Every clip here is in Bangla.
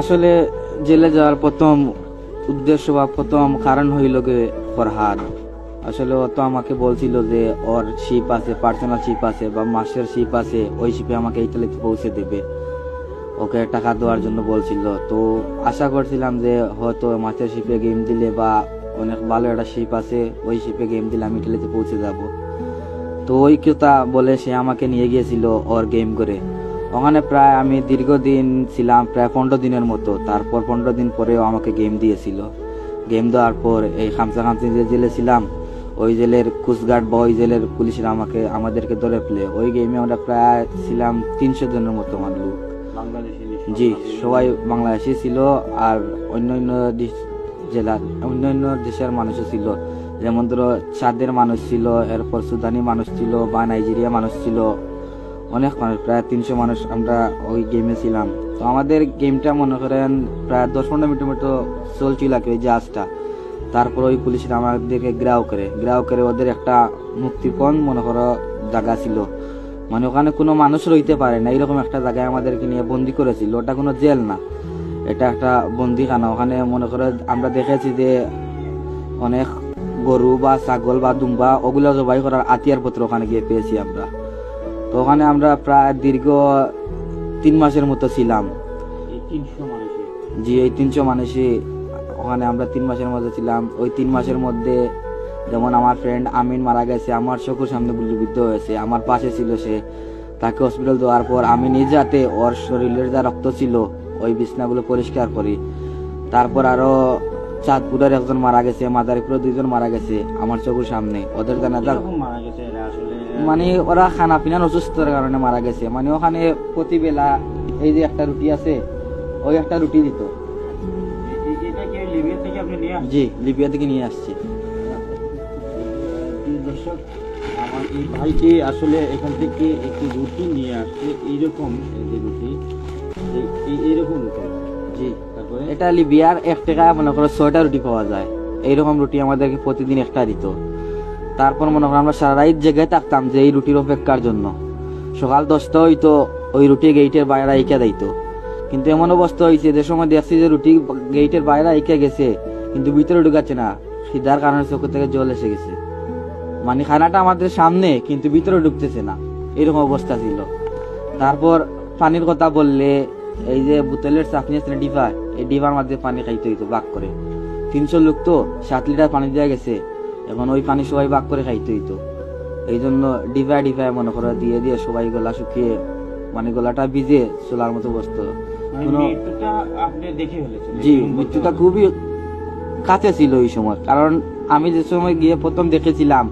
আসলে জেলে যাওয়ার প্রথম উদ্দেশ্য বা প্রথম কারণ হইল গে ফরহাদ। আসলে ও তো আমাকে বলছিল যে ওর শিপ আছে পার্সোনাল শিপ আছে বা মাসের শিপ আছে, ওই শিপে আমাকে ইটালিতে পৌঁছে দেবে। ওকে টাকা দেওয়ার জন্য বলছিল। তো আশা করছিলাম যে হয়তো মাছের শিপে গেম দিলে বা অনেক ভালো একটা শিপ আছে, ওই শিপে গেম দিলে আমি ইটালিতে পৌঁছে যাব। তো ওই কথা বলে সে আমাকে নিয়ে গিয়েছিল ওর গেম করে। ওখানে প্রায় আমি দীর্ঘদিন ছিলাম প্রায় পনেরো দিনের মতো। তারপর পনেরো দিন পরেও আমাকে গেম দিয়েছিল। গেম দেওয়ার পর এই খামসা খামসি যে জেলে ছিলাম ওই জেলের কোস্টগার্ড বা ওই জেলের পুলিশরা আমাকে আমাদেরকে ধরে ফেলে। ওই গেমে আমরা প্রায় ছিলাম তিনশো জনের মতো মানুষ জি সবাই বাংলাদেশি ছিল আর অন্য অন্য জেলার অন্য অন্য দেশের মানুষও ছিল। যেমন ধরো চাঁদের মানুষ ছিল এরপর সুদানি মানুষ ছিল বা নাইজেরিয়া মানুষ ছিল। অনেক মানুষ, প্রায় তিনশো মানুষ আমরা ওই গেমে ছিলাম। তো আমাদের গেমটা মনে করেন প্রায় দশ পনেরো মিনিটের মতো চলছিল আর কি ওই জাহাজটা তারপর ওই পুলিশরা আমাদেরকে গ্রাও করে গ্রাও করে ওদের একটা মুক্তিপণ মনে করো জায়গা ছিল। মানে ওখানে কোনো মানুষ রইতে পারে না, এরকম একটা জায়গায় আমাদেরকে নিয়ে বন্দি করেছিল। ওটা কোনো জেল না, এটা একটা বন্দিখানা। ওখানে মনে করো আমরা দেখেছি যে অনেক গরু বা ছাগল বা দুম্বা, ওগুলো জবাই করার আতিয়ার পত্র ওখানে গিয়ে পেয়েছি আমরা। তো ওখানে আমরা প্রায় দীর্ঘ তিন মাসের মতো ছিলাম। জি ওই তিনশো মানুষই ওখানে আমরা তিন মাসের মধ্যে ছিলাম। ওই তিন মাসের মধ্যে যেমন আমার ফ্রেন্ড আমিন মারা গেছে আমার চোখের সামনে গুলিবিদ্ধ হয়েছে আমার পাশে ছিল সে। তাকে হসপিটাল দেওয়ার পর আমি নিজ হাতে ওর শরীরের যা রক্ত ছিল ওই বিছনাগুলো পরিষ্কার করি। তারপর আরও চাঁদপুরের একজন মারা গেছে মাদারীপুরের দুইজন মারা গেছে আমার চোখের সামনে। ওদের জানাজা মারা গেছে? মানে ওরা খানা পিনার অসুস্থতার কারণে মারা গেছে। মানে ওখানে প্রতিবেলা এই যে একটা রুটি আছে ওই একটা রুটি দিত। জি লিবিয়া থেকে নিয়ে আসছি। দর্শক আমার এই ভাইটি আসলে এখান থেকে একটি রুটি নিয়ে আসছে। এইরকম এই যে রুটি এই- এই- এইরকম রুটি। জি। তারপরে? এটা লিবিয়ার এক টাকায় মনে করো ছয়টা রুটি পাওয়া যায়। এইরকম রুটি আমাদেরকে প্রতিদিন একটা দিত। তারপর মনে করো আমরা সারা রাত জেগে থাকতাম যে এই রুটির অপেক্ষার জন্য। সকাল দশটা হইতো, ওই রুটি গেইটের বাইরে আইকা দিত কিন্তু এমন অবস্থা হয়েছে যে সময় দেখছি যে রুটি গেইটের বাইরে আইকা গেছে, কিন্তু ভিতরে ঢুকাচ্ছে না। খিদার কারণে চোখ থেকে জল এসে গেছে। মানে খানাটা আমাদের সামনে, কিন্তু ভিতরে ঢুকতেছে না। এরকম অবস্থা ছিল। তারপর পানির কথা বললে, এই যে বোতলের চাপনি আছে ডিভা এই ডিভার মধ্যে পানি খাইতে হইতো, বাক করে। তিনশো লোক তো সাত লিটার পানি দেওয়া গেছে। এখন ওই পানি সবাই বাক করে খাইতে হইতো এই জন্য ডিভাই ডিভাই মনে করো দিয়ে দিয়ে সবাই গলা শুকিয়ে মানে গলাটা ভিজে চোলার মতো বসতো। মানে জি মৃত্যুটা খুবই কাছে ছিল ওই সময়। কারণ আমি যে সময় গিয়ে প্রথম দেখেছিলাম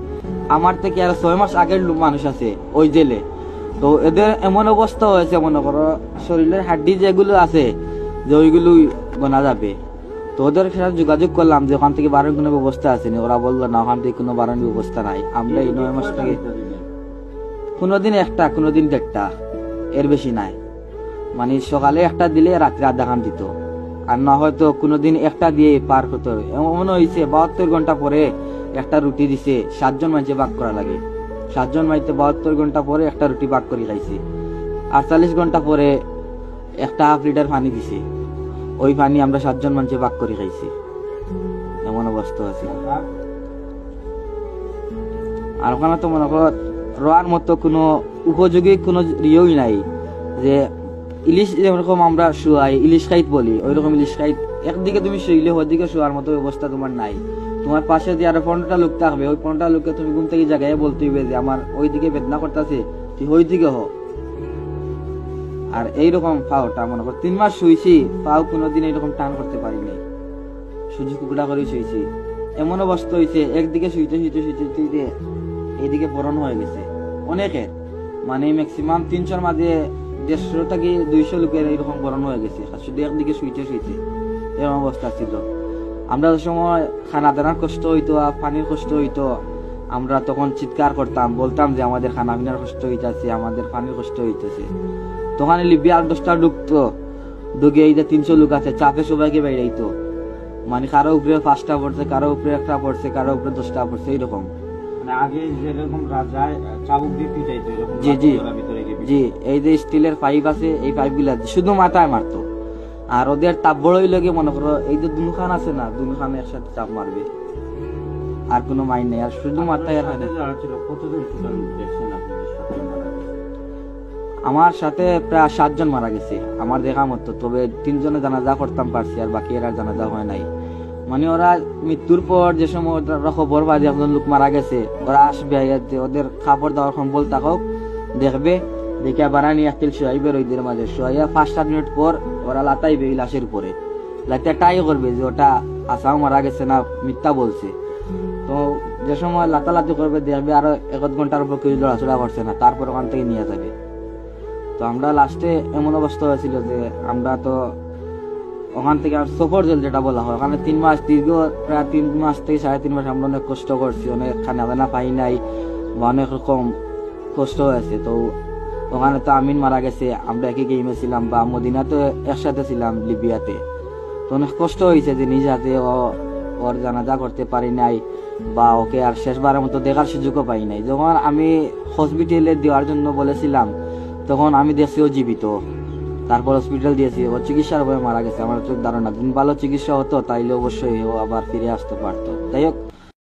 আমার থেকে আর ছয় মাস আগের মানুষ আছে ওই জেলে। তো এদের এমন অবস্থা হয়েছে মনে করো শরীরের হাড্ডি যেগুলো আছে যে ওইগুলো গোনা যাবে। তো ওদের সাথে যোগাযোগ করলাম যে ওখান থেকে বারণ কোনো ব্যবস্থা আছে নি। ওরা বলল, না, ওখান থেকে কোনো বারণ ব্যবস্থা নাই। আমরা এই নয় মাস থেকে? কোনোদিন একটা, কোনোদিন দেড়টা। এর বেশি নাই। মানে সকালে একটা দিলে রাত্রে আধা খান দিত। আর না হয়তো কোনোদিন একটা দিয়ে পার হতো এমন হয়েছে, বাহাত্তর ঘণ্টা পরে একটা রুটি দিছে, সাতজন মানুষে ভাগ করা লাগে। সাতজন মাইতে বাহাত্তর ঘণ্টা পরে একটা রুটি ভাগ করে খাইছে। আটচল্লিশ ঘণ্টা পরে একটা হাফ লিটার পানি দিছে। ওই পানি আমরা সাতজন মানুষে ভাগ করে খাইছি। এমন অবস্থা আছে। আর ওখানে তো মনে করো, রোয়ার মতো কোনো উপযোগী কোনো ইয়েই নাই। যে ইলিশ যেরকম আমরা শুয়াই, ইলিশ খাইত বলি ওই রকম ইলিশ খাইত। একদিকে তুমি শুইলে, ওইদিকে শোয়ার মতো ব্যবস্থা তোমার নাই। তোমার পাশে যে আরও পনেরোটা লোক থাকবে, ওই পনেরোটা লোককে তুমি ঘুম থেকে জায়গায় বলতে হইবে যে, আমার ওইদিকে বেদনা করতেছে, তুই ওই দিকে হ। আর এইরকম পাওটা মনে কর, তিন মাস শুইছি, পাও কোনোদিন এরকম টান করতে পারিনি। সুযোগ কুকুড়া করে শুয়েছি এমন অবস্থা হয়েছে একদিকে শুইতে শুইতে শুইতে শুইতে এদিকে বরণ হয়ে গেছে। অনেকের মানে ম্যাক্সিমাম তিনশোর মাঝে দেড়শো থেকে দুইশো লোকের এরকম বরণ হয়ে গেছে। শুধু একদিকে শুইতে শুইতে এরকম অবস্থা ছিল। আমরা ওই সময় খানা দানার কষ্ট হইতো পানির কষ্ট হইতো। আমরা তখন চিৎকার করতাম, বলতাম যে আমাদের খানা পিনার কষ্ট হইতেছে, আমাদের পানির কষ্ট হইতেছে। তখন লিবি আট দশটা ঢুকতো। ঢুকে এই যে তিনশো লোক আছে চাপে সবাইকে বেড়াইতো মানে কারও উপরে পাঁচটা পড়ছে কারও উপরে একটা পড়ছে কারও উপরে দশটা পড়ছে এইরকম। মানে আগে যেরকম রাজায় চাবুক দিয়ে পিটাইতো জি, জি। লাঠি ওরা ভিতরে গিয়ে জি এই যে স্টিলের পাইপ আছে এই পাইপগুলা শুধু মাথায় মারতো। আর ওদের তাপ বড়ই লগে মনে করো এই যে দুনখান আছে না দুনখান একসাথে চাপ মারবে। আর কোনো মাইন নেই আর শুধু মাথায় আর কতজন আমার সাথে প্রায় সাতজন মারা গেছে। আমার দেখা মতো, তবে তিনজনে জানাজা করতাম পারছি আর বাকি এরা জানাজা হয় নাই। মানে ওরা মৃত্যুর পর যে সময় খবর পায় যে একজন লোক মারা গেছে, ওরা আসবে ওদের খাবার দাবার সম্বল থাকক, দেখবে, দেখে বারানি একটিল শোয়াইবে রইদের মাঝে। শোয়াইয়া পাঁচ সাত মিনিট পর ওরা লাতাইবে এই লাশের উপরে। লাইতে টাই করবে যে ওটা আসাও মারা গেছে না মিথ্যা বলছে। তো যে সময় লাতালাতি করবে, দেখবে আরও এক ঘণ্টার উপর কেউ লড়াচড়া করছে না, তারপর ওখান থেকে নিয়ে যাবে। তো আমরা লাস্টে এমন অবস্থা হয়েছিল যে আমরা তো ওখান থেকে আর সফর জল যেটা বলা হয়, ওখানে তিন মাস দীর্ঘ, প্রায় তিন মাস থেকে সাড়ে তিন মাস আমরা অনেক কষ্ট করছি, অনেক খানা দানা পাই নাই বা অনেক রকম কষ্ট হয়েছে। তো ওখানে তো আমিন মারা গেছে, আমরা একই গেমে ছিলাম বা মদিনাতে একসাথে ছিলাম লিবিয়াতে। তো অনেক কষ্ট হয়েছে যে নিজ হাতে ও ওর জানাজা করতে পারি নাই বা ওকে আর শেষবারের মতো দেখার সুযোগও পাই নাই। যখন আমি হসপিটালে দেওয়ার জন্য বলেছিলাম তখন আমি দেখছি ও জীবিত। তারপর হসপিটাল দিয়েছি। ও চিকিৎসার ভয়ে মারা গেছে। আমার চোখ ধারণা, দিন ভালো চিকিৎসা হতো, তাইলে অবশ্যই ও আবার ফিরে আসতে পারতো। যাই হোক